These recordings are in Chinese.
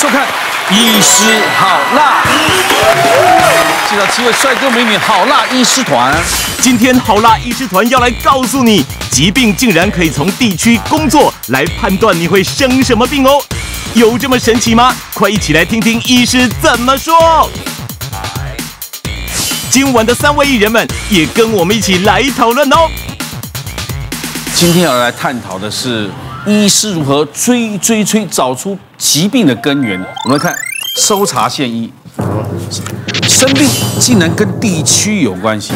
收看《医师好辣》，介绍七位帅哥美女好辣医师团。今天好辣医师团要来告诉你，疾病竟然可以从地区工作来判断你会生什么病哦，有这么神奇吗？快一起来听听医师怎么说。今晚的三位艺人们也跟我们一起来讨论哦。今天要来探讨的是医师如何追追追找出疾病的根源。我们来看搜查线医，生病竟然跟地区有关系。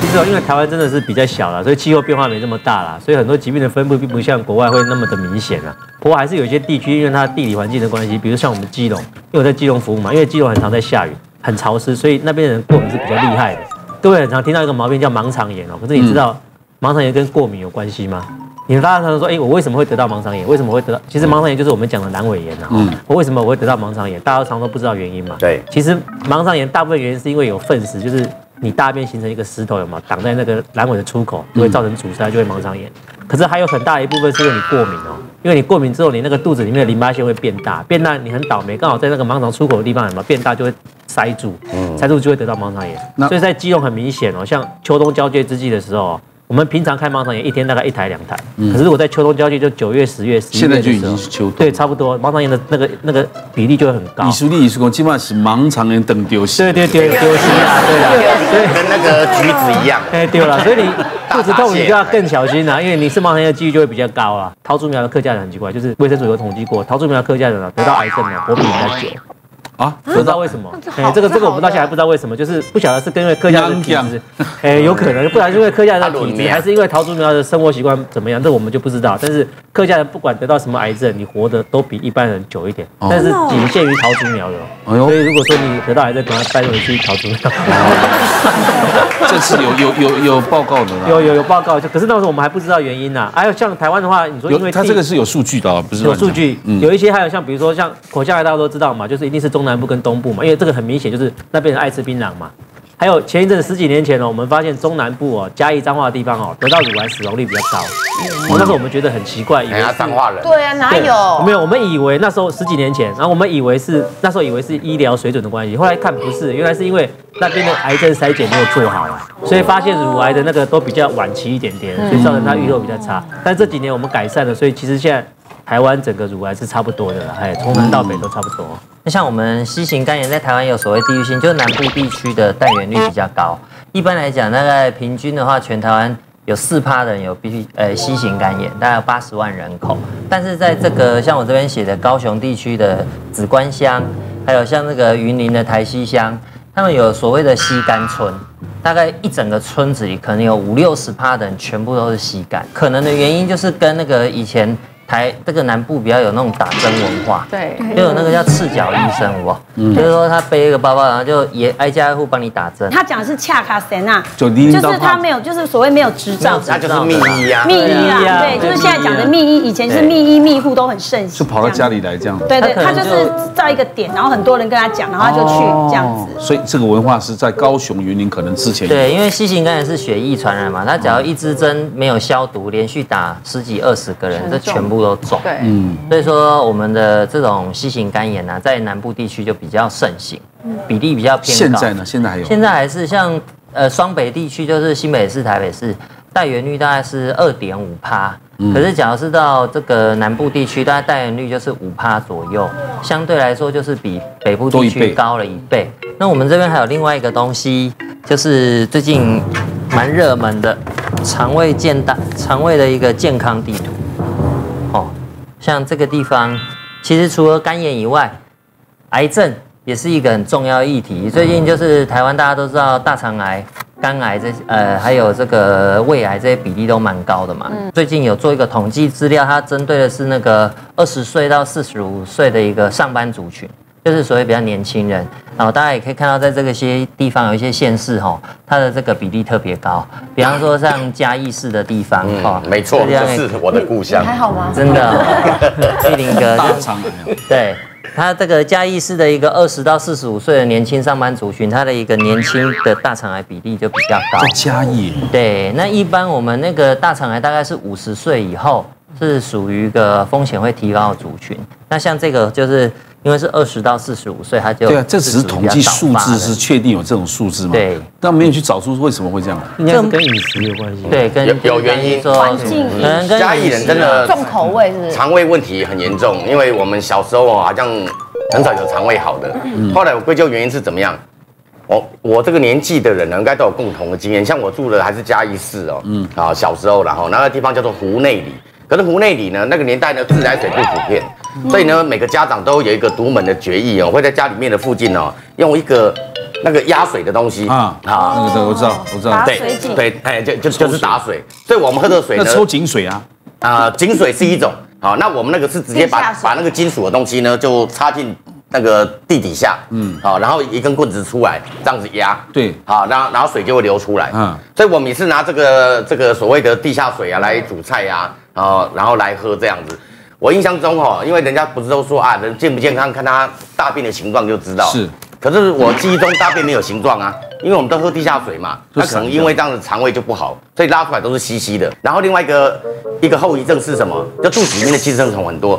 其实哦因为台湾真的是比较小了，所以气候变化没这么大啦，所以很多疾病的分布并不像国外会那么的明显啊。不过还是有一些地区因为它地理环境的关系，比如像我们基隆，因为我在基隆服务嘛，因为基隆很常在下雨，很潮湿，所以那边的人过敏是比较厉害的。各位很常听到一个毛病叫盲肠炎哦，可是你知道盲肠炎跟过敏有关系吗？你大家常常说，哎、我为什么会得到盲肠炎？为什么会得到？其实盲肠炎就是我们讲的阑尾炎啊。嗯，我为什么我会得到盲肠炎？大家常常都不知道原因嘛。对其实盲肠炎大部分原因是因为有粪石，就是你大便形成一个石头，有没有挡在那个阑尾的出口，就会造成阻塞，就会盲肠炎。可是还有很大一部分是因为你过敏哦，因为你过敏之后，你那个肚子里面的淋巴腺会变大，变大你很倒霉，刚好在那个盲肠出口的地方有没有变大就会塞住，塞住就会得到盲肠炎。所以在基隆很明显哦，像秋冬交接之际的时候哦。我们平常开盲肠炎一天大概一台两台，可是如果在秋冬交界，就九月、十月、十一现在就已经是秋冬对，差不多盲肠炎的那个那个比例就会很高李。书记、李书公基本上是盲肠炎等丢失。对对对，丢失啊，对啦，所以跟那个橘子一样。哎丢了，所以你肚子痛你就要更小心啦、因为你是盲肠炎的几率就会比较高啊。桃竹苗的客家人很奇怪，就是卫生署有统计过，桃竹苗的客家人啊得到癌症啊活比人家久，啊，不知道。为什么。哎，这个这个我们到现在还不知道为什么，就是不晓得是跟因为客家人的体质，哎，有可能，不然是因为客家人的体质，还是因为桃竹苗的生活习惯怎么样，这我们就不知道。但是客家人不管得到什么癌症，你活得都比一般人久一点，但是仅限于桃竹苗的哦。哎所以如果说你得到癌症，赶快带回去桃竹苗。这次有有有有报告的啦。有有有报告，就可是那时候我们还不知道原因呐、还有像台湾的话，你说因为有，他这个是有数据的啊，不是有数据，嗯有一些还有像比如说像口下来，大家都知道嘛，就是一定是中南部跟东部嘛，因为这个很明显就是那边人爱吃槟榔嘛。还有前一阵子十几年前哦，我们发现中南部哦，嘉义彰化的地方哦，得到乳癌死亡率比较高。哦，那时候我们觉得很奇怪，以为是脏话人，对啊，哪有？没有，我们以为那时候十几年前，然后我们以为是那时候以为是医疗水准的关系，后来看不是，原来是因为那边的癌症筛检没有做好啊，所以发现乳癌的那个都比较晚期一点点，所以造成它预后比较差。但这几年我们改善了，所以其实现在台湾整个乳癌是差不多的了，哎，从南到北都差不多。那像我们西型肝炎在台湾有所谓地域性，就是南部地区的带源率比较高。一般来讲，大概平均的话，全台湾有四趴的人有必须呃西型肝炎，大概八十万人口。但是在这个像我这边写的高雄地区的紫关乡，还有像那个云林的台西乡，他们有所谓的西肝村。大概一整个村子里，可能有五六十趴的人全部都是吸肝，可能的原因就是跟那个以前台这个南部比较有那种打针文化，对，就有那个叫赤脚医生，我、就是说他背一个包包，然后就也挨家挨户帮你打针。他讲的是恰卡森啊，就是他没有，就是所谓没有执照，他就是秘医啊。密医啊，对，就是现在讲的密医，以前是密医密户都很盛行，就跑到家里，来这样。对对，他就是造一个点，然后很多人跟他讲，然后他就去这样子。哦所以这个文化是在高雄、云林可能之前对，因为 C 型肝炎是血液传染嘛，他只要一支针没有消毒，连续打十几二十个人，这全部都中。对，嗯，所以说我们的这种 C 型肝炎呢、在南部地区就比较盛行，比例比较偏高。现在呢？现在还有？现在还是像呃双北地区，就是新北市、台北市，带源率大概是二点五趴。可是，假如是到这个南部地区，大概带源率就是五趴左右，相对来说就是比北部地区高了一倍。那我们这边还有另外一个东西，就是最近蛮热门的肠胃健大肠胃的一个健康地图。哦，像这个地方，其实除了肝炎以外，癌症也是一个很重要的议题。最近就是台湾大家都知道大肠癌、肝癌这呃还有这个胃癌这些比例都蛮高的嘛。最近有做一个统计资料，它针对的是那个二十岁到四十五岁的一个上班族群。就是所谓比较年轻人，然后大家也可以看到，在这个些地方有一些县市哈，它的这个比例特别高，比方说像嘉义市的地方哈嗯，，没错，这地方这是我的故乡。还好吗？真的哦，玉林哥，大肠癌啊，对他这个嘉义市的一个二十到四十五岁的年轻上班族群，他的一个年轻的大肠癌比例就比较高在。嘉义，对，那一般我们那个大肠癌大概是五十岁以后是属于一个风险会提高的族群。那像这个就是因为是二十到四十五岁，他就对啊，这只是统计数字，是是确定有这种数字嘛？对，但没有去找出为什么会这样。应该跟饮食有关系。对跟有有原因说环境可能跟嘉义人真的重口味是不是？肠胃问题很严重，因为我们小时候哦，好像很少有肠胃好的。后来我归咎原因是怎么样？我我这个年纪的人呢，应该都有共同的经验。像我住的还是嘉义市哦，嗯，啊，小时候然后那个地方叫做湖内里，可是湖内里呢，那个年代呢，自来水不普遍，所以呢，每个家长都有一个独门的决议哦，会在家里面的附近哦，用一个那个压水的东西啊啊啊，那个对，我知道，我知道。打。对水井对，哎，就就就是打水，所以我们喝的水呢，抽井水啊，啊，井水是一种，好，那我们那个是直接把把那个金属的东西呢，就插进那个地底下，嗯，好，然后一根棍子出来，这样子压，对。好，然后然后水就会流出来，嗯。嗯，所以我们也是拿这个这个所谓的地下水啊来煮菜啊，然后然后来喝这样子。我印象中哦，因为人家不是都说啊，人健不健康看他大便的形状就知道，是。可是我记忆中大便没有形状啊，因为我们都喝地下水嘛，就那可能因为这样子肠胃就不好，所以拉出来都是稀稀的。然后另外一个一个后遗症是什么？就肚子里面的寄生虫很多，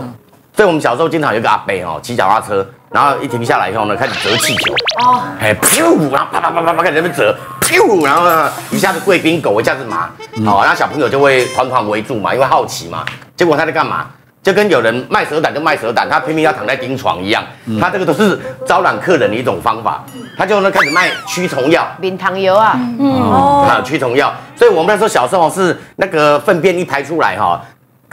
所以我们小时候经常有一个阿伯哦，骑脚踏车，然后一停下来以后呢，开始折气球，哦，哎，噗，然后啪啪啪啪啪开始在那边折，噗，然后呢一下子贵宾狗，一下子马，好，然后小朋友就会团团围住嘛，因为好奇嘛。结果他在干嘛？就跟有人卖蛇胆就卖蛇胆，他偏偏要躺在钉床一样，他这个都是招揽客人的一种方法。他就呢开始卖驱虫药，冰糖油啊，嗯啊，驱虫药。所以我们那时候小时候是那个粪便一排出来哈，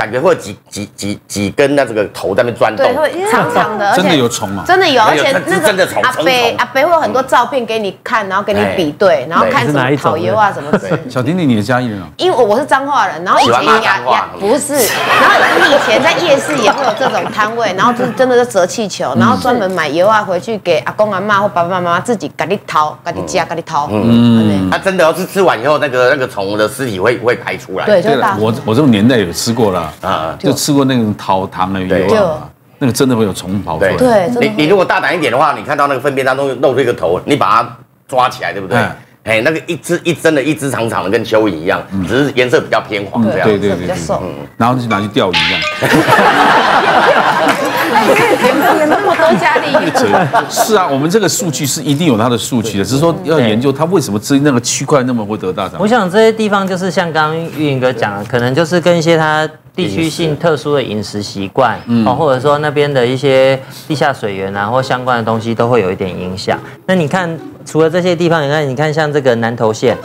感觉会有几几几几根那这个头在那边钻动对，。会长长的，真的有虫吗！真的有，而且有那真的虫个阿北阿北会有很多照片给你看，然后给你比对，然后看什么是哪一种烤油啊什么之类的。小婷婷，你的嘉义人啊？因为我我是彰化人，然后以前呀脏话呀不是，然后你以前在夜市也会有这种摊位，然后就是真的是折气球，然后专门买油啊回去给阿公阿妈或爸爸妈妈自己给你掏，给你夹，给你掏。嗯，他真的要是吃完以后，那个那个虫的尸体会会排出来。对，就是大，对了我我这种年代有吃过了，啊，就吃过那种桃糖的对油啊，那个真的会有虫跑出来。对你你如果大胆一点的话，你看到那个粪便当中露出一个头，你把它抓起来，对不对哎？哎，那个一只一真的一只长长的，跟蚯蚓一样，只是颜色比较偏黄这样。对对对对比较瘦。然后就拿去钓鱼一样。有那么多家里，是啊，我们这个数据是一定有它的数据的，只是说要研究它为什么这那个区块那么会得大肠我。想这些地方就是像刚刚玉云哥讲的，可能就是跟一些它地区性特殊的饮食习惯，哦，或者说那边的一些地下水源啊，或相关的东西都会有一点影响。那你看，除了这些地方，你看，你看像这个南投县。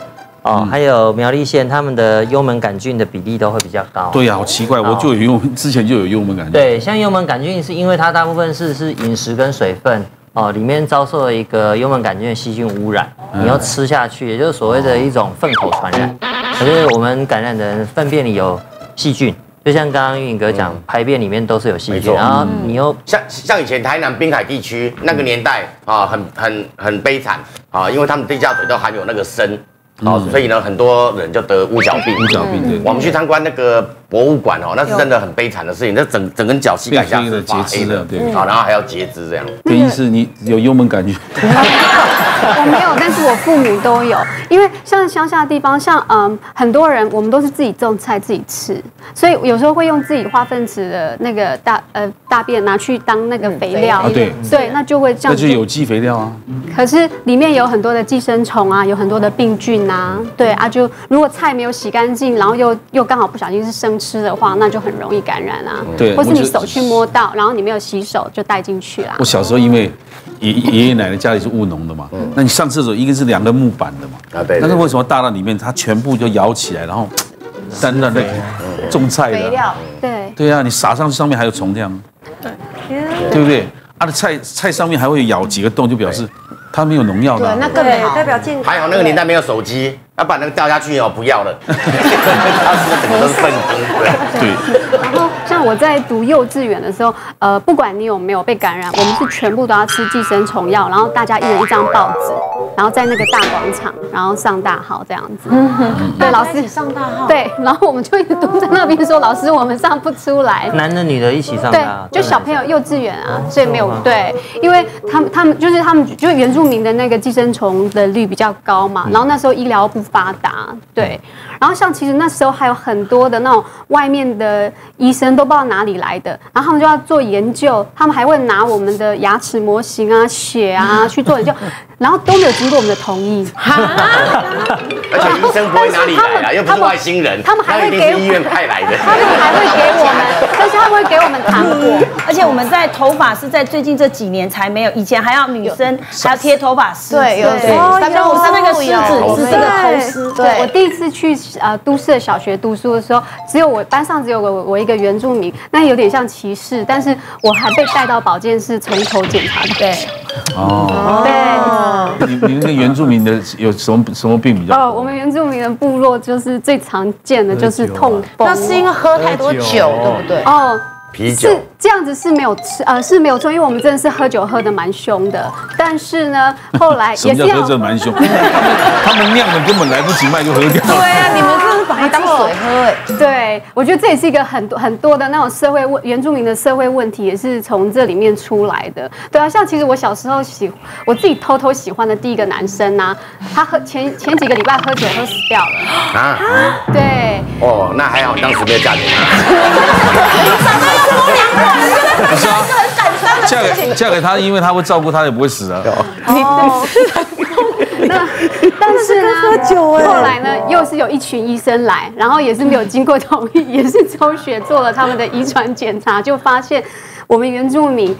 哦，还有苗栗县，他们的幽门杆菌的比例都会比较高。对呀，好奇怪，我就有幽之前就有幽门杆菌。对，像幽门杆菌是因为它大部分是是饮食跟水分哦，里面遭受了一个幽门杆菌的细菌污染，你要吃下去，也就是所谓的一种粪口传染。可是我们感染的人粪便里有细菌，就像刚刚玉颖哥讲，排便里面都是有细菌，然后你又像像以前台南滨海地区那个年代啊，很很很悲惨啊，因为他们地下水都含有那个砷。哦，所以呢，很多人就得乌角病。乌角病对我们去参观那个博物馆哦，那是真的很悲惨的事情。那整整根脚膝盖下发黑的，截肢了对啊，然后还要截肢这样。原因是你有幽门感觉。我没有，但是我父母都有。因为像乡下的地方，像嗯很多人，我们都是自己种菜自己吃，所以有时候会用自己化粪池的那个大呃大便拿去当那个肥料。啊对对，那就会这样子。那就有机肥料啊。可是里面有很多的寄生虫啊，有很多的病菌啊，对啊，就如果菜没有洗干净，然后又又刚好不小心是生吃的话，那就很容易感染啊。对或是你手去摸到，然后你没有洗手就带进去啦我。小时候因为爷爷爷奶奶家里是务农的嘛，那你上厕所一个是两个木板的嘛，啊对对但是为什么大到里面它全部就摇起来，然后 沾到那个种菜的，肥料，对，对啊，你撒上去上面还有虫这样，对。对不对？啊，的菜菜上面还会咬几个洞，就表示它没有农药的。那更好。代表健康。还好那个年代没有手机，要把那个掉下去哦，不要了，它是整个都是粪坑。对。对，然后像我在读幼稚园的时候，呃，不管你有没有被感染，我们是全部都要吃寄生虫药，然后大家一人一张报纸，然后在那个大广场，然后上大号这样子。对，老师。上大号，对，然后我们就一直蹲在那边说，老师我们上不出来。男的女的一起上对大，就小朋友幼稚园啊，所以没有对，因为他们他们就是他们就原住民的那个寄生虫的率比较高嘛，然后那时候医疗不发达，对，然后像其实那时候还有很多的那种外面的医生都不知道哪里来的，然后他们就要做研究，他们还会拿我们的牙齿模型啊、血啊去做研究，然后都没有经过我们的同意。而且医生不会哪里来啊，又不是外星人，他们还那会给医院派来的。他们还会给我们，但是他们会给我们糖果。而且我们在头发是在最近这几年才没有，以前还要女生还要贴头发丝，对有对，对三跟五是那个狮子，是这个头丝，对。我第一次去呃都市的小学读书的时候，只有我班上只有我我一个原住民，那有点像歧视，但是我还被带到保健室从头检查。对。哦，对。你你那个原住民的有什么什么病比较哦，我们原住民的部落就是最常见的就是痛风。那是因为喝太多酒，对不对？哦，啤酒是这样子是没有吃呃是没有错，因为我们真的是喝酒喝的蛮凶的，但是呢 后来什么叫也是喝这蛮凶？他们酿的根本来不及卖就喝掉了。对啊，你们真的是把它当水喝哎。对，我觉得这也是一个很多很多的那种社会问原住民的社会问题，也是从这里面出来的。对啊，像其实我小时候喜我自己偷偷喜欢的第一个男生呐、他喝前前几个礼拜喝酒喝死掉了。啊，对，哦，那还好，你当时没有嫁给他。不是啊，嫁给嫁给他，因为他会照顾他，也不会死啊。哦，那但是呢，后来呢，又是有一群医生来，然后也是没有经过同意，也是抽血做了他们的遗传检查，就发现我们原住民。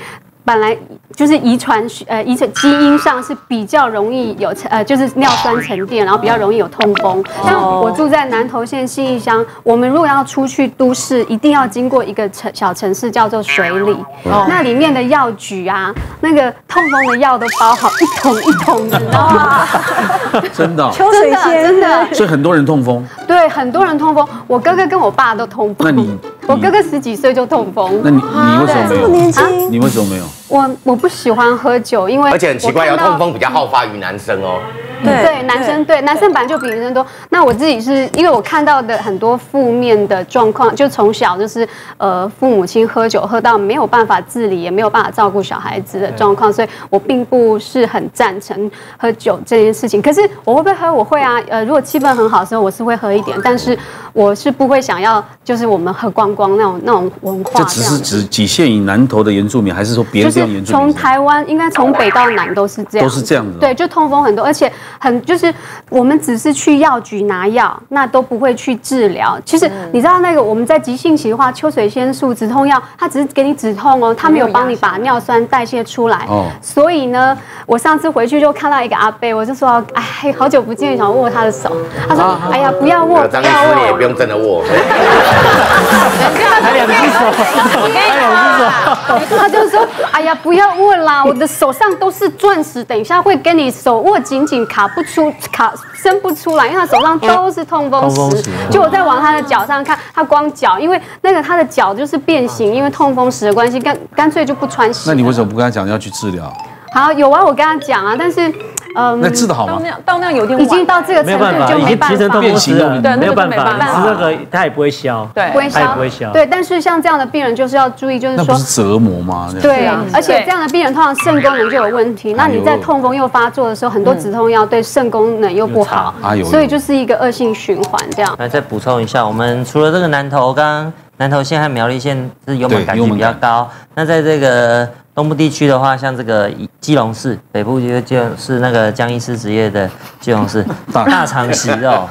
本来就是遗传呃遗传基因上是比较容易有呃就是尿酸沉淀，然后比较容易有痛风。像我住在南投县信义乡，我们如果要出去都市，一定要经过一个城小城市叫做水里，那里面的药局啊，那个痛风的药都包好一桶一桶的，你知道吗？真的哦、真的真的，所以很多人痛风。对，很多人痛风，我哥哥跟我爸都痛风。那你我哥哥十几岁就痛风。那你你为什么没有？年轻你为什么没有？我我不喜欢喝酒，因为而且很奇怪，我看到有痛风比较好发于男生哦。对男生对男生本来就比女生多。那我自己是因为我看到的很多负面的状况，就从小就是呃父母亲喝酒喝到没有办法自理，也没有办法照顾小孩子的状况，所以我并不是很赞成喝酒这件事情。可是我会不会喝？我会啊。呃，如果气氛很好的时候，我是会喝一点，但是我是不会想要就是我们喝光光那种那种文化这只是。只仅限于南投的原住民，还是说别的就是从？台湾，应该从北到南都是这样，都是这样子哦对，就痛风很多，而且很就是我们只是去药局拿药，那都不会去治疗。其实你知道那个我们在急性期的话，秋水仙素止痛药，它只是给你止痛哦，它没有帮你把尿酸代谢出来。哦所以呢，我上次回去就看到一个阿伯，我就说，哎，好久不见，想握他的手。他说，哎呀，不要握，不要握也不。用真的握，还两只手，还两只手。他就说：“哎呀，不要问啦，我的手上都是钻石，等一下会跟你手握紧紧，卡不出，卡伸不出来，因为他手上都是痛风石痛风石。就我在往他的脚上看，他光脚，因为那个他的脚就是变形，因为痛风石的关系，干干脆就不穿鞋。那你为什么不跟他讲要去治疗？好有啊？我跟他讲啊，但是嗯那治得好吗？到那样到那样有点已经，到这个程没有办法，度就没办已经提成法痛风石了，对那个没有办法，就没办法吃那个它也不会消，对不会消不会消。对，但是像这样的病人就是要注意，就是说是折磨吗？对啊，而且这样的病人通常肾功能就有问题。那你在痛风又发作的时候，很多止痛药对肾功能又不好所以就是一个恶性循环这样。来再补充一下，我们除了这个南头，刚刚南投县和苗栗县是油门杆菌比较高。那在这个东部地区的话，像这个基隆市 北部就就是那个江医师职业的基隆市大大肠息肉、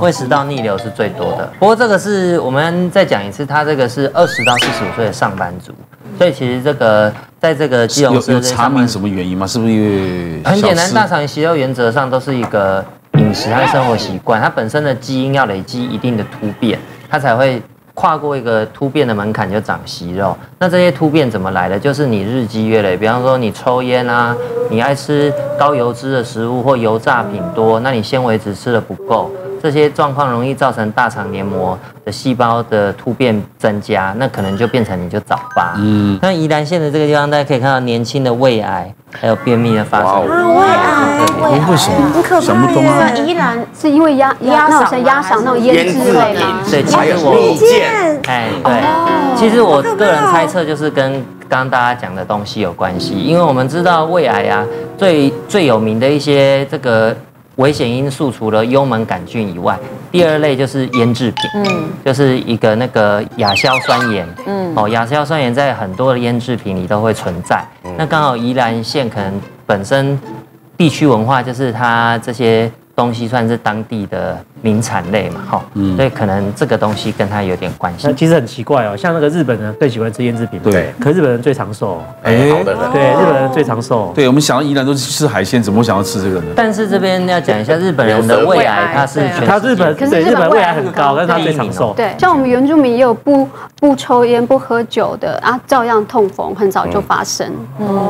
胃食道逆流是最多的。不过这个是我们再讲一次，它这个是二十到四十五岁的上班族，所以其实这个在这个基隆有有市的这些上班查明什么原因吗？是不是因为很简单，大肠息肉原则上都是一个饮食和生活习惯，它本身的基因要累积一定的突变，它才会跨过一个突变的门槛就长息肉。那这些突变怎么来的？就是你日积月累，比方说你抽烟啊，你爱吃高油脂的食物或油炸品多，那你纤维质吃的不够。这些状况容易造成大肠黏膜的细胞的突变增加，那可能就变成你就早发。嗯，那宜兰县的这个地方，大家可以看到年轻的胃癌还有便秘的发哇生哦。为什么想不通啊？宜兰是因为鸭鸭那种像鸭肠那种腌制类吗？，对，其还有实我蜜饯，哎，对，其实我个人猜测就是跟刚刚大家讲的东西有关系，因为我们知道胃癌啊，最最有名的一些这个危险因素，除了幽门杆菌以外，第二类就是腌制品，嗯，就是一个那个亚硝酸盐，嗯，哦，亚硝酸盐在很多的腌制品里都会存在。那刚好宜兰县可能本身地区文化就是它这些东西算是当地的名产类嘛，哈，嗯，所以可能这个东西跟它有点关系。那。其实很奇怪哦，像那个日本人更喜欢吃腌制品，对。可日本人最长寿，哎，好的。人，对，日本人最长寿，对，我们想到宜兰都是吃海鲜，怎么会想要吃这个呢？但是这边要讲一下，日本人的胃癌它是全他日本可是对日本胃癌癌很高，但是他最长寿。对，像我们原住民也有不不抽烟、不喝酒的啊，照样痛风很早就发生。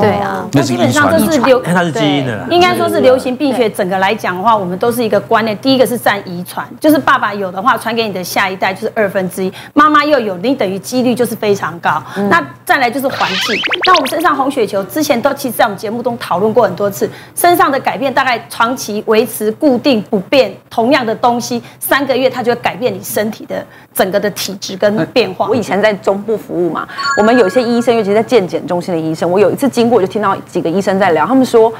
对啊，那基本上传这是流，因为它是基因的应该说是流行病学整个来讲的话，我们都是一个观念。第一个是占遗传，就是爸爸有的话传给你的下一代就是二分之一，妈妈又有，你等于几率就是非常高。那再来就是环境，那我们身上红血球之前都其实在我们节目中讨论过很多次，身上的改变大概长期维持固定不变，同样的东西三个月它就会改变你身体的整个的体质跟变化。我以前在中部服务嘛，我们有一些医生，尤其是在健检中心的医生，我有一次经过，就听到几个医生在聊，他们说。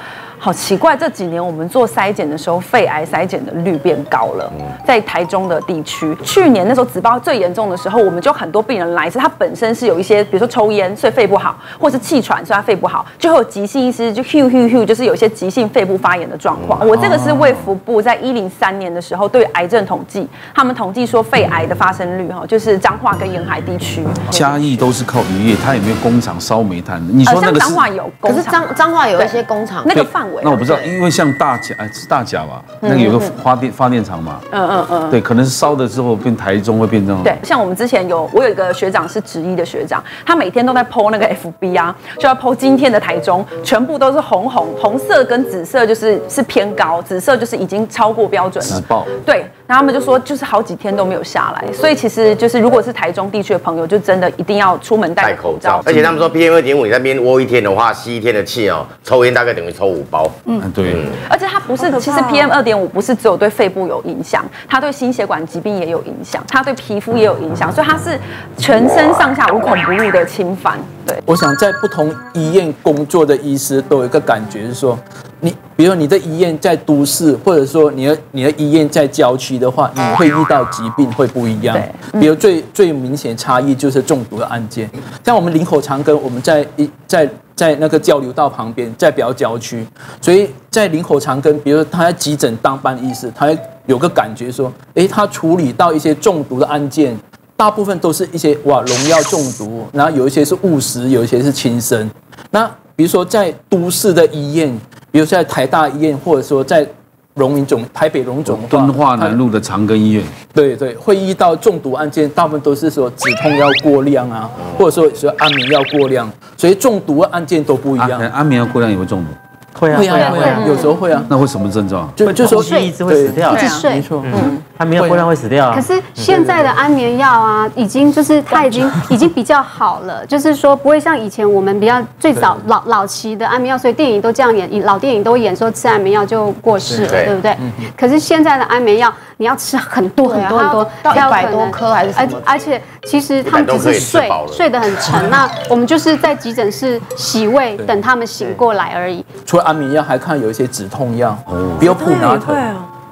好奇怪，这几年我们做筛检的时候，肺癌筛检的率变高了，在台中的地区。去年那时候紫包最严重的时候，我们就很多病人来是他本身是有一些，比如说抽烟，所以肺不好，或是气喘，所以他肺不好，就会有急性医师就 hu hu hu，就是有一些急性肺部发炎的状况。我这个是卫福部在一零三年的时候对癌症统计，他们统计说肺癌的发生率哈，就是彰化跟沿海地区。嘉义都是靠渔业，它有没有工厂烧煤炭的？你呃，说那个是？像彰化有工厂，可是彰彰化有一些工厂，那个范围，那我不知道，因为像大甲，哎，是大甲吧？那个有个发电发电厂嘛，嗯嗯嗯。对，可能是烧的之后变台中会变这样。对，像我们之前有，我有一个学长是职一的学长，他每天都在 PO 那个 FB 啊，就要 PO 今天的台中，全部都是红红，红色跟紫色就是是偏高，紫色就是已经超过标准了。紫爆对，然后他们就说就是好几天都没有下来，所以其实就是如果是台中地区的朋友，就真的一定要出门戴戴口口罩罩，。而且他们说 PM 二点五你在那边窝一天的话，吸一天的气哦，抽烟大概等于抽五包。嗯，对，而且它不是，其实 PM 二点五不是只有对肺部有影响，它对心血管疾病也有影响，它对皮肤也有影响，所以它是全身上下无孔不入的侵犯。对，我想在不同医院工作的医师都有一个感觉，是说，你比如说你的医院在都市，或者说你的你的医院在郊区的话，你会遇到疾病会不一样。对比如最最明显差异就是中毒的案件，像我们林口长庚，我们在一在在那个交流道旁边，在比较郊区，所以在林口长庚，比如说他在急诊当班医师，他会有个感觉说，诶，他处理到一些中毒的案件。大部分都是一些哇农药中毒，然后有一些是误食，有一些是轻生。那比如说在都市的医院，比如说在台大医院，或者说在荣民总台北荣总敦化南路的长庚医院，对对，会遇到中毒案件，大部分都是说止痛药过量啊，或者说说安眠药过量，所以中毒案件都不一样。安安眠药过量也会中毒，会啊会啊会啊，有时候会啊，那会什么症状？就就说睡一直会死掉。对一直睡没错，嗯，他没有过量会死掉？啊。可是现在的安眠药啊，已经就是它已经已经比较好了，就是说不会像以前我们比较最早老老期的安眠药，所以电影都这样演，老电影都演说吃安眠药就过世了，对。对不对？可是现在的安眠药，你要吃很多很多很多，到才有100可能多颗还是什么而而且其实他们100多颗也只是睡睡得很沉，那我们就是在急诊室洗胃，等他们醒过来而已。除了安眠药，还看有一些止痛药，比如普拿疼。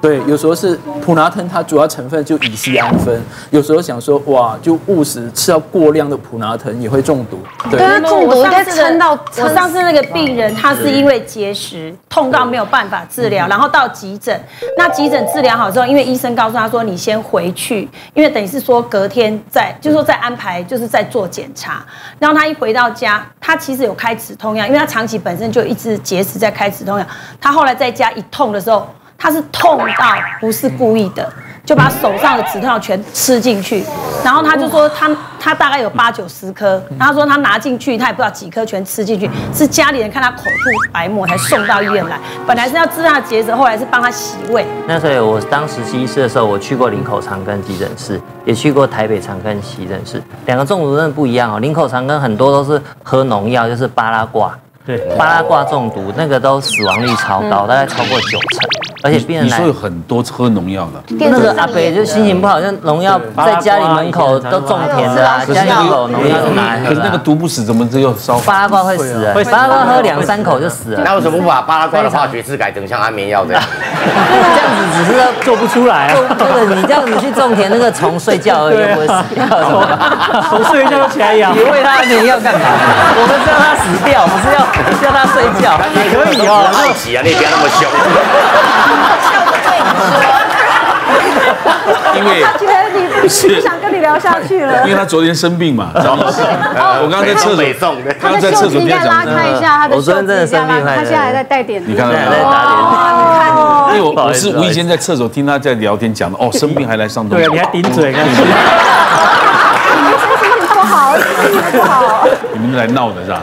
对，有时候是普拿疼，它主要成分就乙酰氨酚。有时候想说，哇，就误食吃到过量的普拿疼也会中毒。对，对啊，中毒应该撑到我上次那个病人，他是因为结石痛到没有办法治疗，然后到急诊。那急诊治疗好之后，因为医生告诉他说你先回去，因为等于是说隔天再，就是说再安排，就是再做检查。然后他一回到家，他其实有开止痛药，因为他长期本身就一直结石在开止痛药。他后来在家一痛的时候，他是痛到不是故意的。就把手上的止痛药全吃进去，然后他就说他他大概有八九十颗，他说他拿进去，他也不知道几颗全吃进去，是家里人看他口吐白沫才送到医院来，本来是要治他的结石，后来是帮他洗胃。那所以我当实习医师的时候，我去过林口长庚急诊室，也去过台北长庚急诊室，两个中毒症不一样哦。林口长庚很多都是喝农药，就是巴拉挂，对，巴拉挂中毒那个都死亡率超高，大概超过九成，而且病人来你说有很多喝农药的，那个阿上演的北就心情不好，像农药在家里门口都种田的啦，可是家里门口农药就拿来喝可是那个。毒不死，怎么只有烧？巴拉挂会死人，巴拉挂喝两三口就死了。那为什么不把巴拉瓜的化学式改成像安眠药这样？这样子只是要做不出来啊。那个你这样子去种田，那个虫睡觉而已，又不会死掉什么的。从睡觉起来养你，喂它你要干嘛？我们是让它死掉，不是要叫他睡觉。可以哦。好奇啊，你也不要那么凶。因为他觉得你不想跟你聊下去了因。为他昨天生病嘛，张医师。我刚刚在厕所北宋的，刚刚在厕所听他讲拉开一下他的我昨天真的生病他现在还在带点滴你看到没有？在打点因为我我是无意间在厕所听他在聊天讲的，哦，生病还来上东对啊，你，还顶嘴，看。你们来闹的是吧？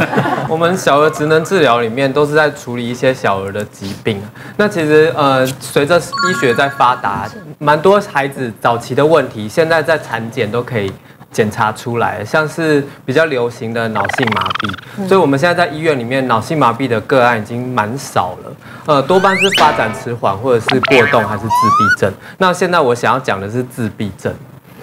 我们小儿职能治疗里面都是在处理一些小儿的疾病。那其实呃，随着医学在发达，蛮多孩子早期的问题，现在在产检都可以检查出来，像是比较流行的脑性麻痹。所以我们现在在医院里面，脑性麻痹的个案已经蛮少了，呃，多半是发展迟缓或者是过动还是自闭症。那现在我想要讲的是自闭症。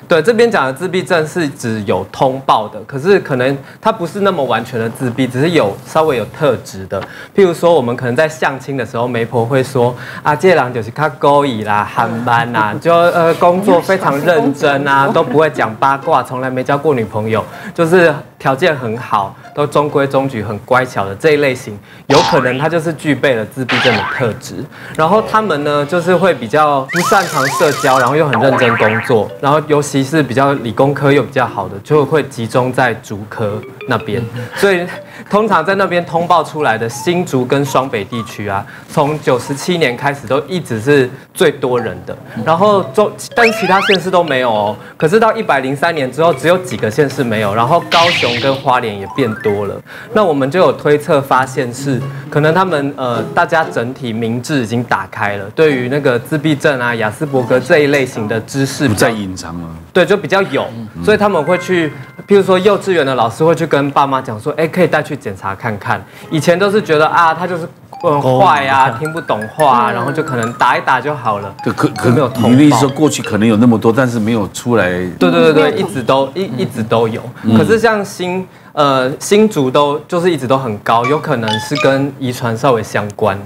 对，这边讲的自闭症是指有通报的，可是可能它不是那么完全的自闭，只是有稍微有特质的。譬如说，我们可能在相亲的时候，媒婆会说啊，这人就是他勾引啦、憨班呐，就呃工作非常认真啊，都不会讲八卦，从来没交过女朋友，就是条件很好，都中规中矩、很乖巧的这一类型，有可能他就是具备了自闭症的特质。然后他们呢，就是会比较不擅长社交，然后又很认真工作，然后尤其是比较理工科又比较好的，就会集中在竹科那边。所以通常在那边通报出来的新竹跟双北地区啊，从九十七年开始都一直是最多人的，然后中但其他县市都没有哦。可是到一百零三年之后，只有几个县市没有，然后高雄跟花莲也变多了。那我们就有推测发现是，可能他们呃大家整体明智已经打开了，对于那个自闭症啊、雅斯伯格这一类型的知识不再隐藏了。对，就比较有，所以他们会去，譬如说幼稚园的老师会去跟爸妈讲说，哎，可以带去检查看看。以前都是觉得啊，他就是嗯坏啊，听不懂话啊，然后就可能打一打就好了。对，可可没有通报你的意思说过去可能有那么多，但是没有出来。对对对对，一直都一一直都有。可是像新呃新竹都就是一直都很高，有可能是跟遗传稍微相关。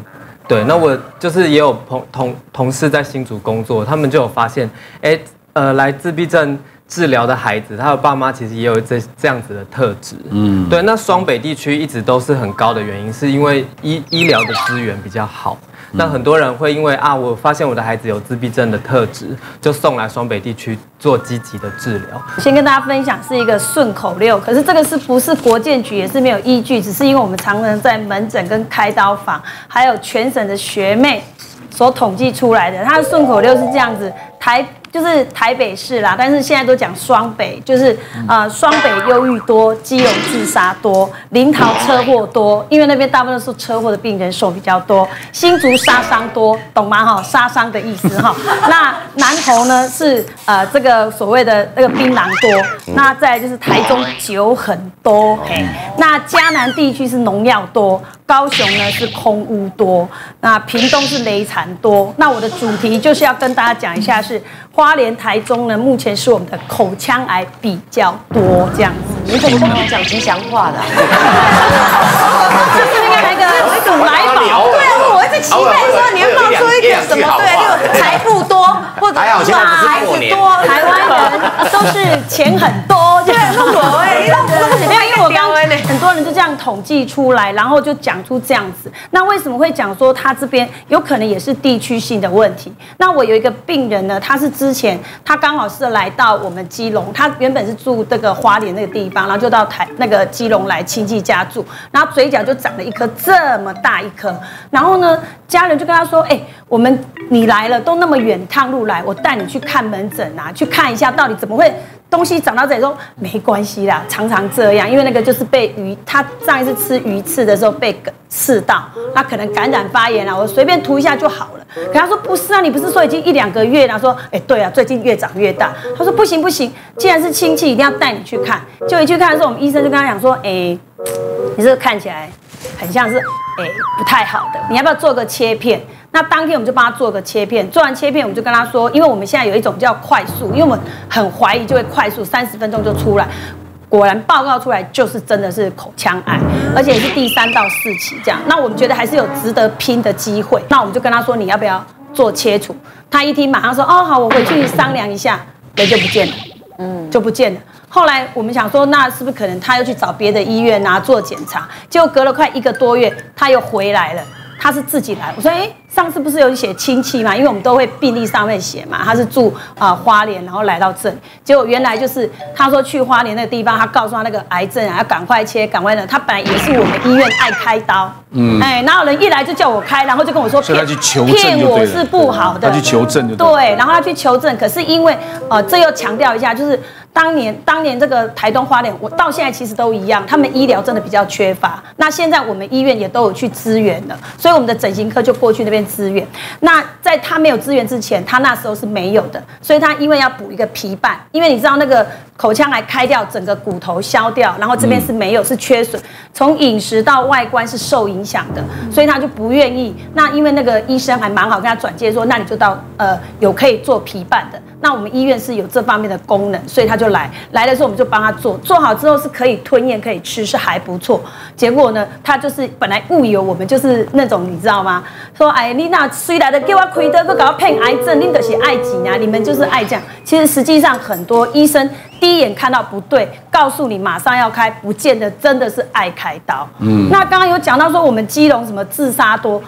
对，那我就是也有同同同事在新竹工作，他们就有发现，哎，呃，来自闭症治疗的孩子，他的爸妈其实也有这这样子的特质。嗯，对。那双北地区一直都是很高的原因，是因为医医疗的资源比较好。那很多人会因为啊，我发现我的孩子有自闭症的特质，就送来双北地区做积极的治疗。先跟大家分享是一个顺口溜，可是这个是不是国建局也是没有依据，只是因为我们常常在门诊跟开刀房，还有全省的学妹所统计出来的。它的顺口溜是这样子，台就是台北市啦，但是现在都讲双北，就是呃双北忧郁多，基隆自杀多，林桃车祸多，因为那边大部分是车祸的病人手比较多，新竹杀伤多，懂吗？哈，杀伤的意思哈。那南投呢是呃这个所谓的那个槟榔多，那再来就是台中酒很多，嘿，那嘉南地区是农药多。高雄呢是空屋多，那屏东是雷残多。那我的主题就是要跟大家讲一下，是花莲、台中呢，目前是我们的口腔癌比较多这样子。你怎么跟我讲吉祥话的啊？就是那个那个一种来宝，对啊，我一直期待说你要冒出一个什么，对，就财富多，或者是孩子多，台湾人都是钱很多，对，无所谓，没有，因为我刚很多人就这样统计出来，然后就讲出这样子。那为什么会讲说他这边有可能也是地区性的问题？那我有一个病人呢，他是之前他刚好是来到我们基隆，他原本是住这个花莲那个地方，然后就到台那个基隆来亲戚家住，然后嘴角就长了一颗这么大一颗，然后呢，家人就跟他说，哎、我们你来了都那么远趟路来，我带你去看门诊啊，去看一下到底怎么会。东西长到这里说没关系啦，常常这样，因为那个就是被鱼，他上一次吃鱼刺的时候被刺到，他可能感染发炎了，我随便涂一下就好了。可他说不是啊，你不是说已经一两个月了？说哎对啊，最近越长越大。他说不行不行，既然是亲戚，一定要带你去看。就一去看的时候，我们医生就跟他讲说，哎，你这个看起来很像是哎不太好的，你要不要做个切片？那当天我们就帮他做个切片，做完切片我们就跟他说，因为我们现在有一种叫快速，因为我们很怀疑就会快速三十分钟就出来。果然报告出来就是真的是口腔癌，而且是第三到四期这样。那我们觉得还是有值得拼的机会，那我们就跟他说你要不要做切除？他一听马上说哦好，我回去商量一下，人就不见了，嗯，就不见了。后来我们想说，那是不是可能他又去找别的医院啊做检查？结果隔了快一个多月，他又回来了。他是自己来，我说，哎，上次不是有写亲戚嘛？因为我们都会病历上面写嘛，他是住啊花莲，然后来到这里，结果原来就是他说去花莲那个地方，他告诉他那个癌症啊，要赶快切，赶快的。他本来也是我们医院爱开刀，嗯，哎，哪有人一来就叫我开，然后就跟我说所以他去求证骗我是不好的，他去求证就对对，然后他去求证，可是因为呃，这又强调一下，就是当年当年这个台东花莲，我到现在其实都一样，他们医疗真的比较缺乏。那现在我们医院也都有去支援了，所以我们的整形科就过去那边支援。那在他没有支援之前，他那时候是没有的，所以他因为要补一个皮瓣，因为你知道那个口腔癌开掉，整个骨头消掉，然后这边是没有，是缺损，从饮食到外观是受影响的，所以他就不愿意。那因为那个医生还蛮好，跟他转介说，那你就到呃有可以做皮瓣的。那我们医院是有这方面的功能，所以他就来来的时候，我们就帮他做，做好之后是可以吞咽、可以吃，是还不错。结果呢，他就是本来误以为我们就是那种你知道吗？说哎，你那虽然的给我亏的，都搞骗癌症，你的是爱情啊，你们就是爱这样。其实实际上很多医生第一眼看到不对，告诉你马上要开，不见得真的是爱开刀。嗯，那刚刚有讲到说我们基隆什么自杀多。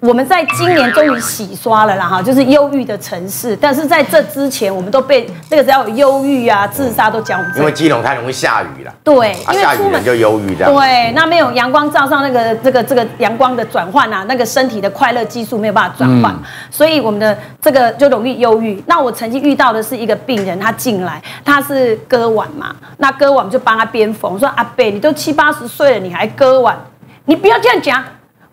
我们在今年终于洗刷了啦哈，就是忧郁的城市。但是在这之前，我们都被那个只要有忧郁啊、自杀都讲我们因为基隆太容易下雨了，对，啊，因为出门下雨人就忧郁这样。对，那没有阳光照上那个这个这个阳光的转换啊，那个身体的快乐激素没有办法转换，所以我们的这个就容易忧郁。那我曾经遇到的是一个病人，他进来，他是割腕嘛，那割腕就帮他边缝，我说阿贝，你都七八十岁了，你还割腕，你不要这样讲。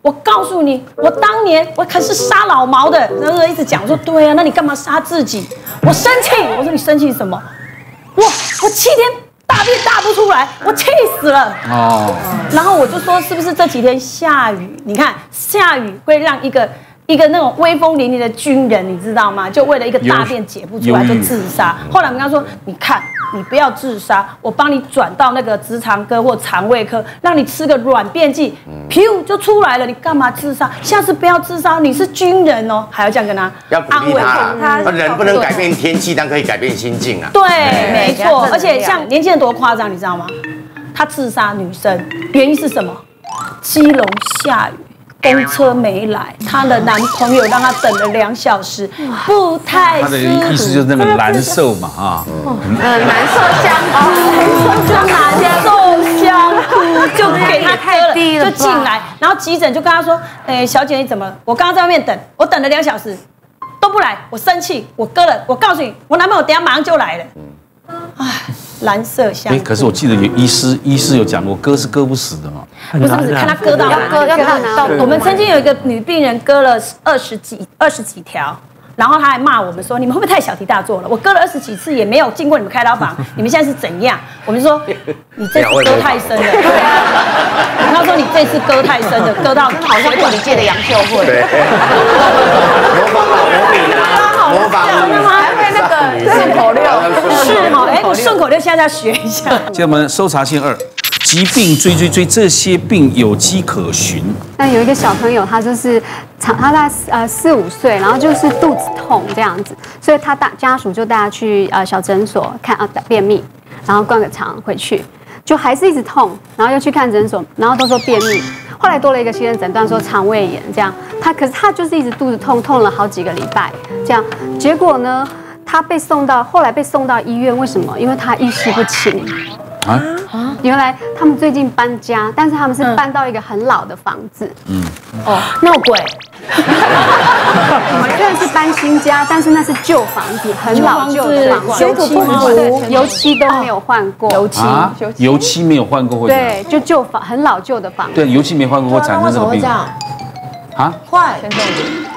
我告诉你，我当年我可是杀老毛的，然后一直讲，我说对啊，那你干嘛杀自己？我生气，我说你生气什么？我我七天大便大不出来，我气死了。哦，然后我就说，是不是这几天下雨？你看下雨会让一个一个那种威风凛凛的军人，你知道吗？就为了一个大便解不出来就自杀。后来我们跟他说，你看你不要自杀，我帮你转到那个直肠科或肠胃科，让你吃个软便剂，噗就出来了。你干嘛自杀？下次不要自杀，你是军人哦，还要这样跟他要安慰他人不能改变天气，但可以改变心境啊。对，没错，而且像年轻人多夸张，你知道吗？他自杀女生，原因是什么？基隆下雨。公车没来，她的男朋友让她等了两小时，不太。意思就是那个难受嘛啊，嗯，难受香菇，就难受香菇，就给他太割了，低了就进来，然后急诊就跟他说：“哎，小姐你怎么？我刚刚在外面等，我等了两小时都不来，我生气，我割了。我告诉你，我男朋友等下马上就来了。”唉，蓝色香哎，菇。可是我记得有医师医师有讲过，割是割不死的嘛，不是不是，看他割到要割要看到我们曾经有一个女病人割了二十几二十几条，然后她还骂我们说：“你们会不会太小题大做了？我割了二十几次也没有进过你们开刀房，你们现在是怎样？”我们就说：“ 你这次割太深了。”对。啊，他说：“你这次割太深了，割到好像物理界的杨秀慧，对，模仿老模米啊，模仿顺口溜，是哈，哎，我顺口溜现在要学一下。接着我们搜查线二，疾病追追追，这些病有迹可循。那有一个小朋友，他就是长，他大概呃四五岁，然后就是肚子痛这样子，所以他大家属就带他去呃小诊所看啊便秘，然后灌个肠回去，就还是一直痛，然后又去看诊所，然后都说便秘，后来多了一个新的诊断说肠胃炎这样，他可是他就是一直肚子痛，痛了好几个礼拜这样，结果呢，他被送到后来被送到医院，为什么？因为他意识不清。啊，原来他们最近搬家，但是他们是搬到一个很老的房子，嗯。哦，闹鬼，我们虽然是搬新家，但是那是旧房子，很老旧的房子，油漆都没有换过，油漆。啊，油漆没有换过会？对，就旧房，很老旧的房子。对，油漆没换过会产生这个病为什么会这样？啊？坏，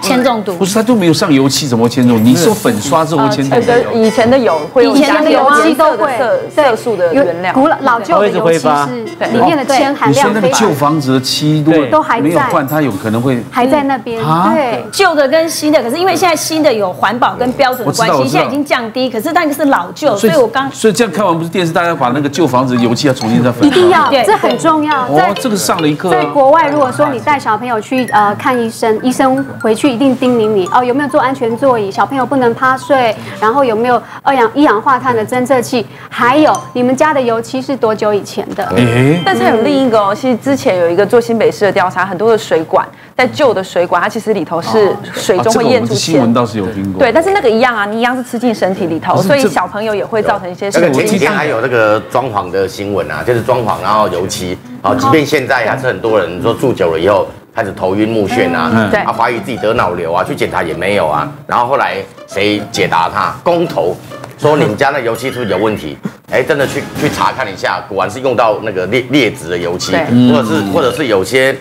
铅中毒不。是，它都没有上油漆，怎么会铅中毒？你说粉刷之后会铅中呃毒？以前的油会有以前的油漆都会色色素的有原料，古老老旧的油漆挥发是里面的铅含你说那个量非常旧房子的漆如对果都还没有换，它有可能会还在那边啊，对。旧的跟新的，可是因为现在新的有环保跟标准的关系，现在已经降低，可是那个是老旧，所以我刚所以这样看完不是电视，大家把那个旧房子的油漆要重新再粉刷。一定要对，这很重要。在哦，这个上了一课。在国外，如果说你带小朋友去呃看医生，医生回去一定叮咛你哦，有没有坐安全座椅，小朋友不能趴睡，然后有没有二氧一氧化碳的侦测器，还有你们家的油漆是多久以前的？哎，但是还有另一个哦，其实之前有一个做新北市的调查，很多的水管在旧的水管，它其实里头是水中会验出铅。新闻倒是有听过。对，但是那个一样啊，你一样是吃进身体里头，所以小朋友也会造成一些那个前几天还有那个装潢的新闻啊，就是装潢然后油漆，好即便现在还是很多人说住久了以后开始头晕目眩啊，嗯对啊怀疑自己得脑瘤啊，去检查也没有啊，然后后来谁解答他？公投说你们家那油漆是不是有问题？哎，真的去去查看一下，果然是用到那个劣劣质的油漆，或者是或者是有些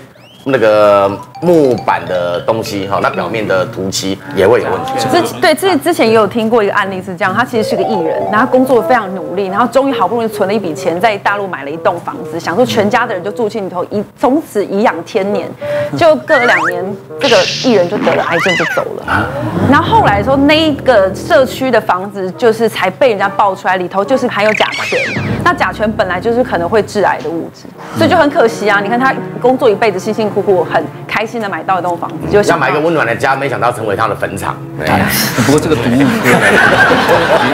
那个木板的东西哈，那表面的涂漆也会有问题。之对，之之前也有听过一个案例是这样，他其实是个艺人，然后工作非常努力，然后终于好不容易存了一笔钱，在大陆买了一栋房子，想说全家的人就住进里头，以从此颐养天年。就隔了两年，这个艺人就得了癌症就走了。然后后来说那一个社区的房子，就是才被人家爆出来，里头就是含有甲醛。那甲醛本来就是可能会致癌的物质，所以就很可惜啊。你看他工作一辈子辛辛苦苦，很开心的买到一栋房子，就想买一个温暖的家，没想到成为他的坟场。哎不过这个毒物科，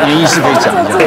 严严医师可以讲一下。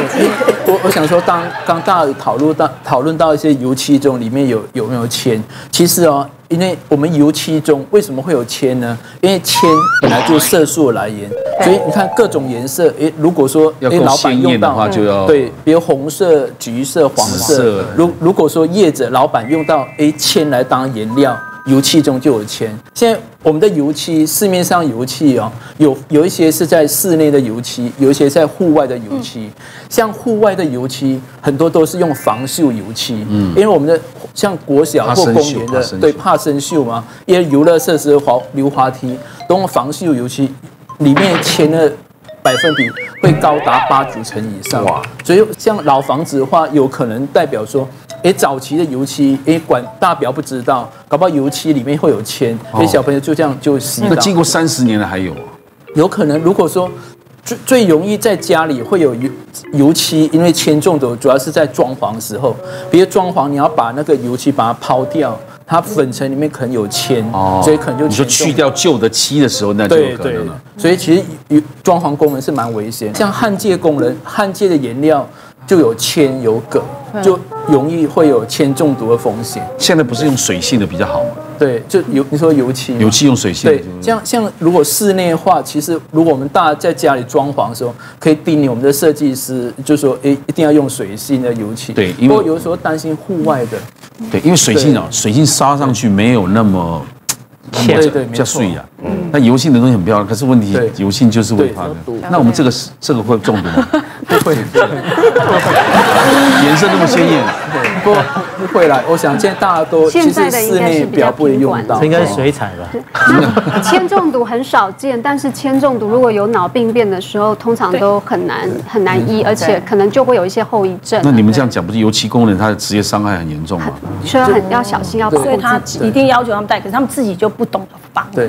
我我想说，当刚大家讨论到讨论到一些油漆中里面有有没有铅，其实哦，因为我们油漆中为什么会有铅呢？因为铅本来就是色素的来源，所以你看各种颜色，诶，如果说诶老板用到话就要对，比如红色、橘色、黄色色，如如果说业者老板用到诶铅来当颜料。油漆中就有铅。现在我们的油漆，市面上油漆哦，有有一些是在室内的油漆，有一些在户外的油漆。像户外的油漆，很多都是用防锈油漆，嗯，因为我们的像国小或公园的对，怕生锈嘛，因为游乐设施、滑溜滑梯都用防锈油漆，里面铅的百分比会高达八九成以上。哇！所以像老房子的话，有可能代表说，诶，早期的油漆，诶，管大表不知道，搞不好油漆里面会有铅，所以小朋友就这样就吸到。那经过三十年了还有啊，有可能，如果说最最容易在家里会有油油漆，因为铅中毒主要是在装潢时候，比如装潢你要把那个油漆把它抛掉，它粉尘里面可能有铅，所以可能就哦你说去掉旧的漆的时候，那就有可能了。，所以其实有装潢工人是蛮危险，像焊接工人，焊接的颜料就有铅有铬，就容易会有铅中毒的风险。现在不是用水性的比较好吗？对，就油你说油漆，油漆用水性的对，像像如果室内的话，其实如果我们大家在家里装潢的时候，可以叮咛我们的设计师，就说诶一定要用水性的油漆。对因为不过有时候担心户外的，对，因为水性啊，水性刷上去没有那么对对比较碎呀。那油性的东西很漂亮，可是问题油性就是会怕的。那我们这个是这个会中毒吗？不会，颜色那么鲜艳，不不会啦。我想现在大家都其现在的实室应该是比较不会用到应该是水彩吧？那铅中毒很少见，但是铅中毒如果有脑病变的时候，通常都很难很难医，而且可能就会有一些后遗症。那你们这样讲，不是油漆工人他的职业伤害很严重吗？所以很要小心，要保护所以他自己。一定要求他们戴，可是他们自己就不懂得防护。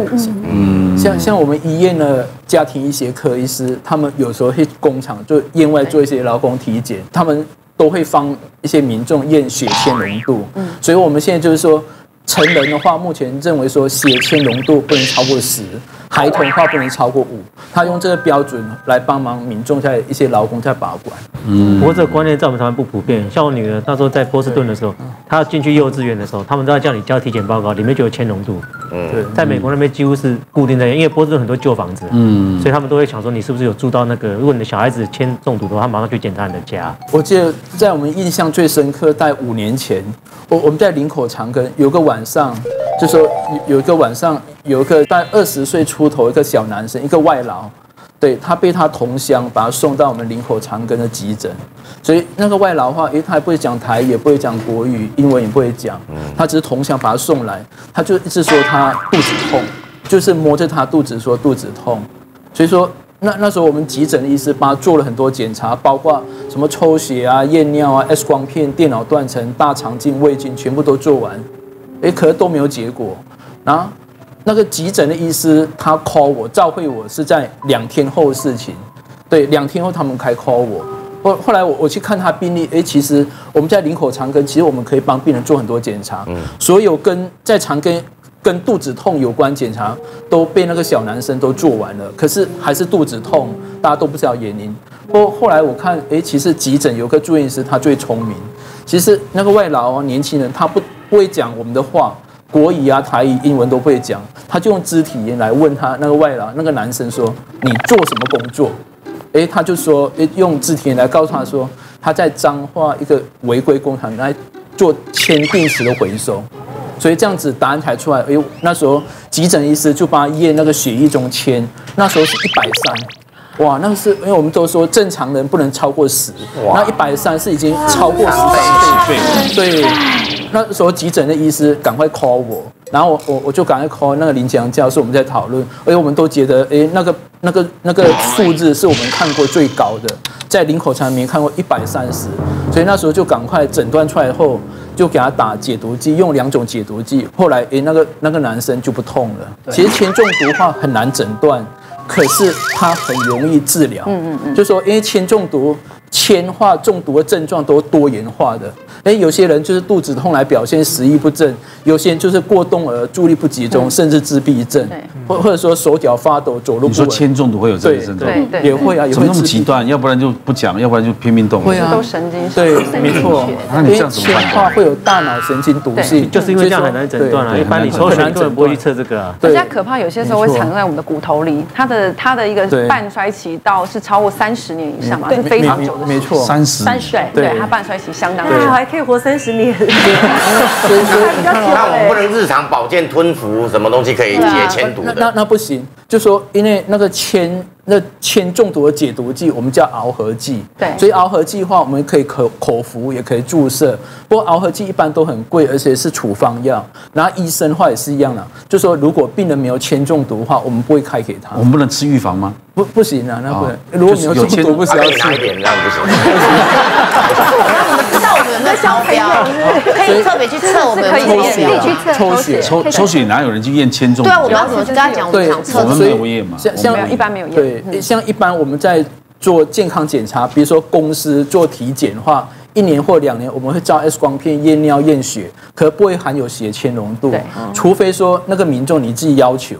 对，嗯，像像我们医院的家庭医学科医师，他们有时候去工厂就院外做一些劳工体检，他们都会帮一些民众验血铅浓度。嗯，所以我们现在就是说，成人的话，目前认为说血铅浓度不能超过十，孩童的话不能超过五，他用这个标准来帮忙民众在一些劳工在把关。嗯不过这个观念在我们台湾不普遍。像我女儿那时候在波士顿的时候，她要进去幼稚园的时候，他们都要叫你交体检报告，里面就有铅浓度。嗯对，在美国那边几乎是固定在，因为波士顿很多旧房子，嗯，所以他们都会想说你是不是有住到那个，如果你的小孩子铅中毒的话，他马上去检查你的家。我记得在我们印象最深刻，在五年前，我我们在林口长庚有个晚上，就说有有一个晚上，有一个大概二十岁出头一个小男生，一个外劳，对他被他同乡把他送到我们林口长庚的急诊，所以那个外劳的话，因为他也不会讲台语，也不会讲国语，英文也不会讲，他只是同乡把他送来，他就一直说他肚子痛。就是摸着他肚子说肚子痛，所以说那那时候我们急诊的医师帮他做了很多检查，包括什么抽血啊、验尿啊、X 光片、电脑断层、大肠镜、胃镜，全部都做完，哎，可是都没有结果。然后那个急诊的医师他 call 我，召会我是在两天后的事情，对，两天后他们开 call 我。后后来我我去看他病历，哎，其实我们在林口长庚，其实我们可以帮病人做很多检查，嗯所有跟在长庚跟肚子痛有关检查都被那个小男生都做完了，可是还是肚子痛，大家都不知道原因。后后来我看，哎，其实急诊有个住院医师，他最聪明。其实那个外劳啊，年轻人他不不会讲我们的话，国语啊、台语、英文都不会讲，他就用肢体语言来问他那个外劳那个男生说：“你做什么工作？”哎，他就说，哎，用肢体语言来告诉他说，他在彰化一个违规工厂来做铅定时的回收，所以这样子答案才出来。哎，那时候急诊医师就帮他验那个血液中铅，那时候是一百三，哇，那个是因为我们都说正常人不能超过十，那一百三是已经超过十倍，对，那时候急诊的医师赶快 call 我。然后我我我就赶快 call 那个林强教授，我们在讨论，而且我们都觉得，哎，那个那个那个数字是我们看过最高的，在林口长面看过一百三十，所以那时候就赶快诊断出来后，就给他打解毒剂，用两种解毒剂，后来哎那个那个男生就不痛了。其实铅中毒话很难诊断，可是它很容易治疗。嗯嗯嗯，就说因为铅中毒。铅化中毒的症状都多元化的，哎，有些人就是肚子痛来表现食欲不振，有些人就是过动而注意力不集中，甚至自闭症，或或者说手脚发抖、走路。你说铅中毒会有这个症状？对对，也会啊，怎么那么极端？要不然就不讲，要不然就拼命动。会啊，都神经对，没错。那你这样怎么铅化会有大脑神经毒性，就是因为这样很难诊断啊。一般你抽血根本不会去测这个啊。更加可怕，有些时候会藏在我们的骨头里，它的它的一个半衰期到是超过三十年以上嘛，是非常久的。没错，三十。三十对，它半衰期相当长，还可以活三十年。那我们不能日常保健吞服什么东西可以解铅毒的？那那不行，就说因为那个铅。那铅中毒的解毒剂，我们叫螯合剂。对，所以螯合剂的话，我们可以口口服，也可以注射。不过螯合剂一般都很贵，而且是处方药。然后医生的话也是一样的，就说如果病人没有铅中毒的话，我们不会开给他。我们不能吃预防吗？不，不行啊，那不能。如果没有中毒，不需要吃一点，那不行。我们知道我们有没有超标，可以特别去测，我们可以去测抽血，抽抽血哪有人去验铅中毒？对啊，我们要怎么跟他讲？我们想测，我们没有验嘛。像像一般没有验。对。像一般我们在做健康检查，比如说公司做体检的话，一年或两年我们会照 X 光片、验尿、验血，可不会含有血铅浓度。除非说那个民众你自己要求，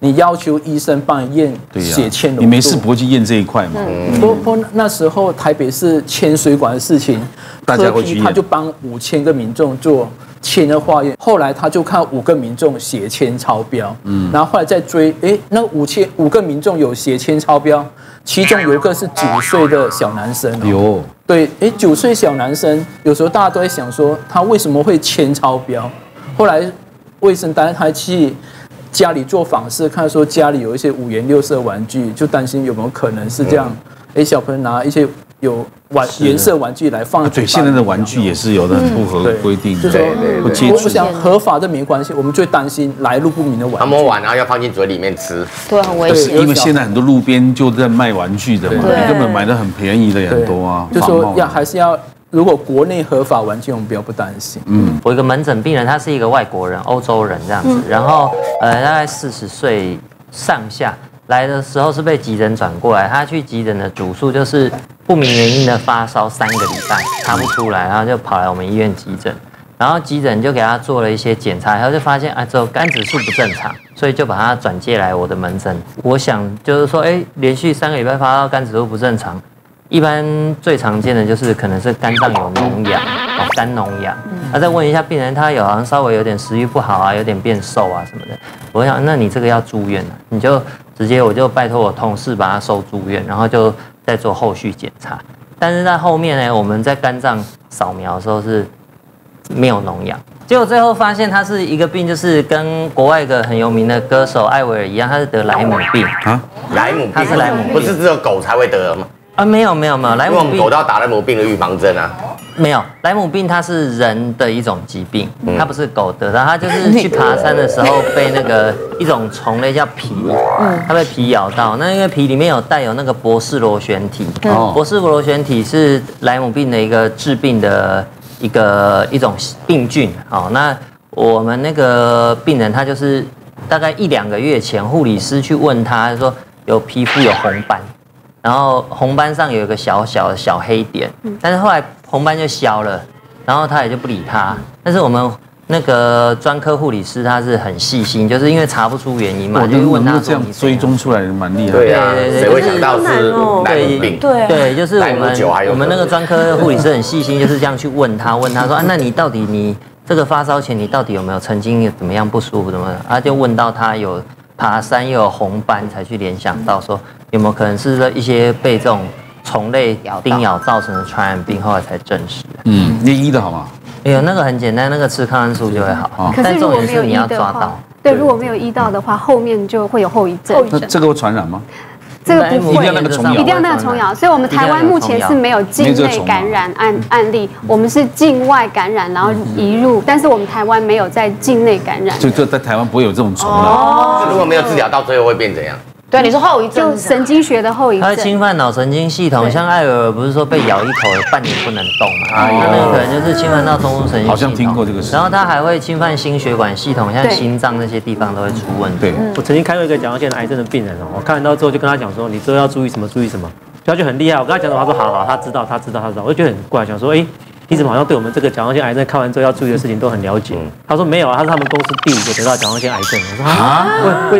你要求医生帮你验血铅浓度。你没事不会去验这一块嘛？不不，那时候台北市铅水管的事情，大家会去他就帮五千个民众做。铅的化验，后来他就看五个民众血铅超标，嗯，然后后来再追，哎，那五千五个民众有血铅超标，其中有一个是九岁的小男生，有，对，哎，九岁小男生，有时候大家都在想说他为什么会铅超标，后来卫生单他去家里做访视，看说家里有一些五颜六色玩具，就担心有没有可能是这样，哎，小朋友拿一些。有玩颜色玩具来放对，现在的玩具也是有的很不合规定，就说不接触。我想合法的没关系，我们最担心来路不明的玩具。他摸完然后要放进嘴里面吃，对，很危险。因为现在很多路边就在卖玩具的嘛，你根本买的很便宜的也很多啊。就说要还是要，如果国内合法玩具，我们不要不担心。嗯，我一个门诊病人，他是一个外国人，欧洲人这样子，然后呃大概四十岁上下。来的时候是被急诊转过来，他去急诊的主诉就是不明原因的发烧三个礼拜，查不出来，然后就跑来我们医院急诊，然后急诊就给他做了一些检查，然后就发现啊，之后肝指数不正常，所以就把他转接来我的门诊。我想就是说，哎，连续三个礼拜发烧，肝指数不正常。一般最常见的就是可能是肝脏有脓疡，哦，肝脓疡。那再问一下病人，他有好像稍微有点食欲不好啊，有点变瘦啊什么的。我想，那你这个要住院了，你就直接我就拜托我同事把他收住院，然后就再做后续检查。但是在后面呢，我们在肝脏扫描的时候是没有脓疡，结果最后发现他是一个病，就是跟国外一个很有名的歌手艾薇儿一样，他是得莱姆病啊，莱姆，他是莱姆，不是只有狗才会得吗？啊，没有没有没有，莱姆病狗都要打莱姆病的预防针啊。没有，莱姆病它是人的一种疾病，它不是狗得的，它就是 去爬山的时候被那个一种虫类叫皮，它被蜱咬到，那因为蜱里面有带有那个博士螺旋体，哦博士螺旋体是莱姆病的一个致病的一个一种病菌，哦，那我们那个病人他就是大概一两个月前，护理师去问他说有皮肤有红斑。然后红斑上有一个小小的小黑点，但是后来红斑就消了，然后他也就不理他。但是我们那个专科护理师他是很细心，就是因为查不出原因嘛，就会问他说你追踪出来，蛮厉害。对啊，对对对谁会想到是？对对，就是我们我们那个专科护理师很细心，就是这样去问他，问他说啊，那你到底你这个发烧前你到底有没有曾经有怎么样不舒服怎么样？啊，就问到他有爬山又有红斑，才去联想到说有没有可能是一些被这种虫类叮咬造成的传染病，后来才证实。嗯，你医的好吗？哎呦，那个很简单，那个吃抗生素就会好。可是但重如果没有医点是你要的话抓到。，对，如果没有医到的话，后面就会有后遗症。那这个会传染吗？这个不会一定要那个虫咬一定要那个虫咬，所以我们台湾目前是没有境内感染案案例，我们是境外感染，然后移入，但是我们台湾没有在境内感染，就就在台湾不会有这种虫咬。哦如果没有治疗，到最后会变怎样？对，你是后遗症就神经学的后遗症它会侵。犯脑神经系统，像艾尔不是说被咬一口半年不能动嘛？哎呦那那个可能就是侵犯到中枢神经系统。好像听过这个事然后它还会侵犯心血管系统，像心脏那些地方都会出问题。对，我曾经看过一个甲状腺癌症的病人哦，我看到之后就跟他讲说，你之后要注意什么，注意什么，他就很厉害。我跟他讲什么，他说好好，他知道，他知道，他知道。我就觉得很怪，想说，哎，你怎么好像对我们这个甲状腺癌症看完之后要注意的事情都很了解？他说没有啊，他是他们公司第五个得到甲状腺癌症。我说啊，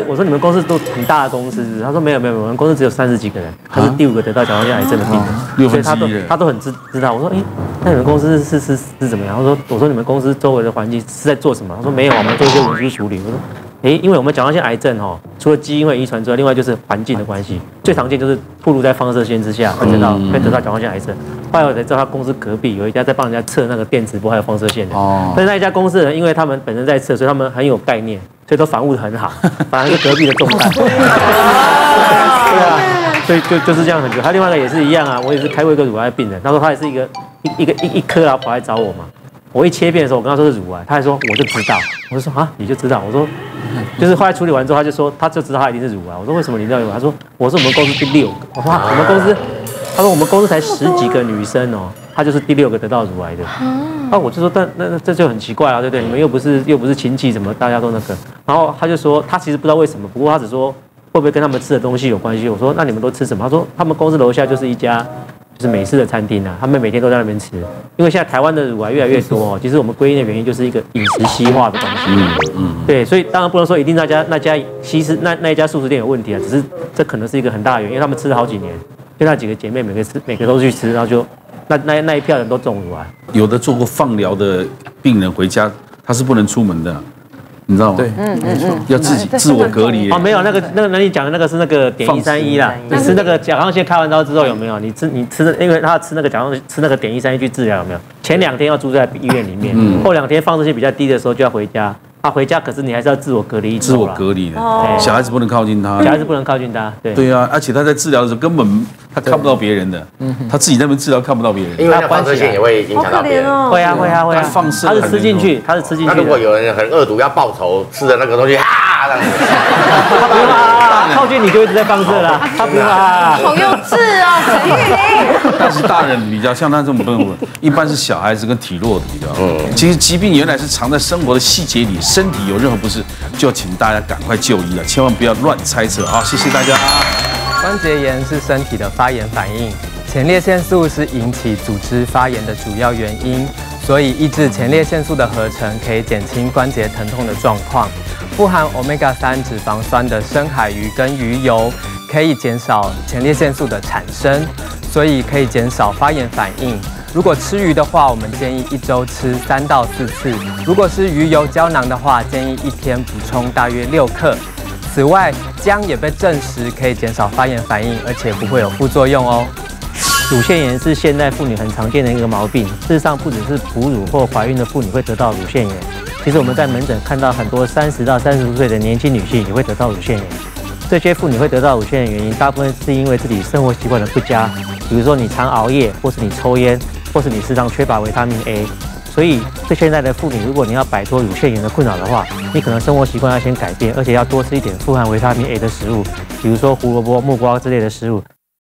我说你们公司都很大的公司是不是？他说没有没有，我们公司只有三十几个人，他是第五个得到甲状腺癌症的病人，六所以他都他都很知知道。我说，哎，那你们公司是是是是怎么样？他说，我说你们公司周围的环境是在做什么？他说没有，我们做一些文书处理。我说。诶，因为我们甲状腺癌症哦，除了基因会遗传之外，另外就是环境的关系。最常见就是暴露在放射线之下，会得到会得到甲状腺癌症。后来我才知道，他公司隔壁有一家在帮人家测那个电磁波还有放射线的。哦但是那一家公司的人，因为他们本身在测，所以他们很有概念，所以都防护得很好，反而是隔壁的重担。对啊，所以就就是这样很久。他另外一个也是一样啊，我也是开过一个乳癌病人，他说他也是一个一一个一一颗啊跑来找我嘛。我一切片的时候，我跟他说是乳癌，他还说我就知道，我就说啊你就知道，我说就是后来处理完之后，他就说他就知道他一定是乳癌。我说为什么你知道有？他说我是我们公司第六个。我说啊我们公司，他说我们公司才十几个女生哦，他就是第六个得到乳癌的。啊，我就说但那那这就很奇怪啊，对不对？你们又不是又不是亲戚，怎么大家都那个？然后他就说他其实不知道为什么，不过他只说会不会跟他们吃的东西有关系？我说那你们都吃什么？他说他们公司楼下就是一家。就是美式的餐厅啊，他们每天都在那边吃。因为现在台湾的乳癌越来越多哦，其实我们归因的原因就是一个饮食西化的东西。嗯嗯，对，所以当然不能说一定那家那家西式那那一家素食店有问题啊，只是这可能是一个很大的原因，因为他们吃了好几年，就那几个姐妹每个吃每个都去吃，然后就那那那一票人都中乳癌。有的做过放疗的病人回家，他是不能出门的，你知道吗？对，嗯嗯嗯，要自己自我隔离哦，。没有那个那个那你讲的那个是那个碘一三一啦，你吃那个甲状腺开完刀之后有没有？你吃你吃的，因为他吃那个甲状腺吃那个碘一三一去治疗有没有？前两天要住在医院里面，后两天放射线比较低的时候就要回家。啊，回家可是你还是要自我隔离一自我隔离的哦，小孩子不能靠近他。小孩子不能靠近他，对。对啊，而且他在治疗的时候根本他看不到别人的，他自己在那边治疗看不到别人。因为他放射线也会影响到别人。哦会啊会啊会啊，他放射他是吃进去，他是吃进去。那如果有人很恶毒要报仇，吃的那个东西，哈，这样子他不用啊，靠近你就一直在放射啦，他不用啊。好幼稚哦，陈玉玲。但是大人比较像他这种动物，一般是小孩子跟体弱的比较。嗯，其实疾病原来是藏在生活的细节里，身体有任何不适，就请大家赶快就医了，千万不要乱猜测啊！谢谢大家。关节炎是身体的发炎反应，前列腺素是引起组织发炎的主要原因，所以抑制前列腺素的合成可以减轻关节疼痛的状况。富含 omega 3脂肪酸的深海鱼跟鱼油可以减少前列腺素的产生，所以可以减少发炎反应。如果吃鱼的话，我们建议一周吃三到四次；如果是鱼油胶囊的话，建议一天补充大约六克。此外，姜也被证实可以减少发炎反应，而且不会有副作用哦。乳腺炎是现代妇女很常见的一个毛病。事实上，不只是哺乳或怀孕的妇女会得到乳腺炎，其实我们在门诊看到很多三十到三十五岁的年轻女性也会得到乳腺炎。这些妇女会得到乳腺炎原因，大部分是因为自己生活习惯的不佳，比如说你常熬夜，或是你抽烟，或是你适当缺乏维他命 A。所以，对现在的妇女，如果你要摆脱乳腺炎的困扰的话，你可能生活习惯要先改变，而且要多吃一点富含维他命 A 的食物，比如说胡萝卜、木瓜之类的食物，